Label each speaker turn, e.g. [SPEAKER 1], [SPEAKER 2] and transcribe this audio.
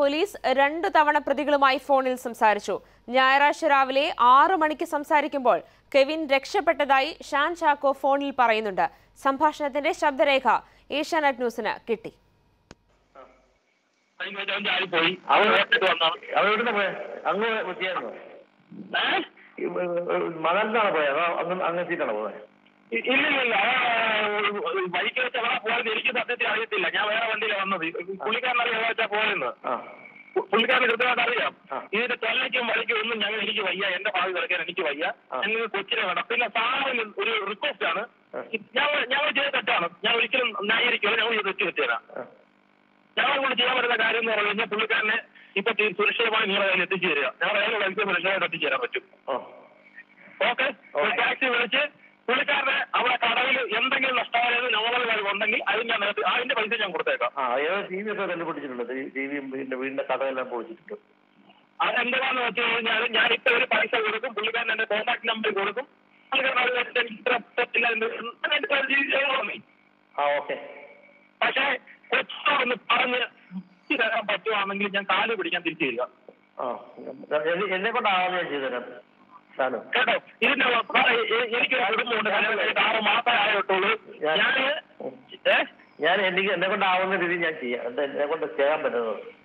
[SPEAKER 1] Police രണ്ടു തവണ പ്രതികളുമായി ഫോണിൽ സംസാരിച്ചു. ഞായറാഴ്ച രാവിലെ ആറു മണിക്ക് സംസാരിക്കുമ്പോൾ കെവിൻ രക്ഷപ്പെട്ടതായി ഷാൻ ചാക്കോ ഫോണിൽ പറയുന്നുണ്ട്. സംഭാഷണത്തിന്റെ ശബ്ദരേഖ ഏഷ്യാനെറ്റ് ന്യൂസിന് കിട്ടി.
[SPEAKER 2] മകനാണ് പോയത് അങ്ങനെ
[SPEAKER 3] ഇല്ലില്ല വഴിക്ക് വെച്ച് എവിടെ പോയത് എനിക്ക് സത്യത്തിൽ അറിയത്തില്ല. ഞാൻ വേറെ വണ്ടിയിലാണ് വന്നത്. പുള്ളിക്കാരൻ അറിയാം വെച്ചാ പോയെന്ന്.
[SPEAKER 2] ആ.
[SPEAKER 3] പു- പുള്ളിക്കാരന് കൃത്യമായിട്ട് അറിയാം. ഇതിന്റെ തൊല്ലയ്ക്കും വഴിക്കും ഒന്നും ഞങ്ങൾ എനിക്ക് വയ്യ. എന്റെ ഭാവി കിടക്കാൻ എനിക്ക് വയ്യ. ഞങ്ങൾ കൊച്ചിനെ വേണം. പിന്നെ സാറിന് ഒരു റിക്വസ്റ്റ് ആണ്. ഞങ്ങൾ ഞങ്ങൾ ചെയ്ത തെറ്റാണ്. ഞാൻ ഒരിക്കലും ന്യായീകരിക്കില്ല. ഞങ്ങൾ ചെയ്ത് തെറ്റ് വെച്ചുതരാം
[SPEAKER 2] ഞങ്ങൾ
[SPEAKER 3] കൂടെ കൊണ്ട് ചെയ്യാൻ പറ്റുന്ന കാര്യം എന്ന് പറഞ്ഞു കഴിഞ്ഞാൽ പുള്ളിക്കാരനെ ഇപ്പൊ സുരക്ഷിതമായി നിങ്ങളുടെ കയ്യിൽ എത്തിച്ചു തരിക. ഞങ്ങളുടെ കയ്യിൽ വലിയ സുരക്ഷിതമായിട്ട് എത്തിച്ചു തരാൻ പറ്റും. ഓക്കെ? ടാക്സി വിളിച്ച് അവിടെ എന്തെങ്കിലും നഷ്ടമായത് ഞങ്ങളിൽ ഉണ്ടെങ്കിൽ അത് ഞാൻ നിരത്തി- അതിന്റെ പൈസ ഞാൻ കൊടുത്തേക്കാം.
[SPEAKER 2] ആ ഏതോ ടി വി ഒക്കെ കണ്ടുപിടിച്ചിട്ടുണ്ട്. ടി വിയും പിന്നെ വീടിന്റെ കഥയെല്ലാം പൊളിച്ചിട്ടുണ്ട്.
[SPEAKER 3] അതെന്താണെന്ന് വെച്ച് കഴിഞ്ഞാൽ ഞാൻ ഇപ്പൊ ഒരു പൈസ കൊടുക്കും പുള്ളിക്കാരൻ എന്റെ കോൺടാക്ട് നമ്പർ കൊടുക്കും. പക്ഷെ കൊച്ചു
[SPEAKER 2] ആ ഓക്കെ.
[SPEAKER 3] പക്ഷേ പറഞ്ഞ് തരാൻ പറ്റുവാണെങ്കിൽ ഞാൻ കാൽ പിടിക്കാൻ തിരിച്ചു തരിക.
[SPEAKER 2] എന്നെ- കൊണ്ട് കൊണ്ടാവാതെ ചെയ്തു തരാം.
[SPEAKER 3] കേട്ടോ? ഇതിന്റെ എനിക്ക് കുടുംബമുണ്ട്. ഏ?
[SPEAKER 2] ഞാൻ എനിക്ക് എന്നെ കൊണ്ടാവുന്ന രീതിയിൽ ഞാൻ ചെയ്യാം. എന്നെ കൊണ്ട് ചെയ്യാൻ പറ്റുന്നത്.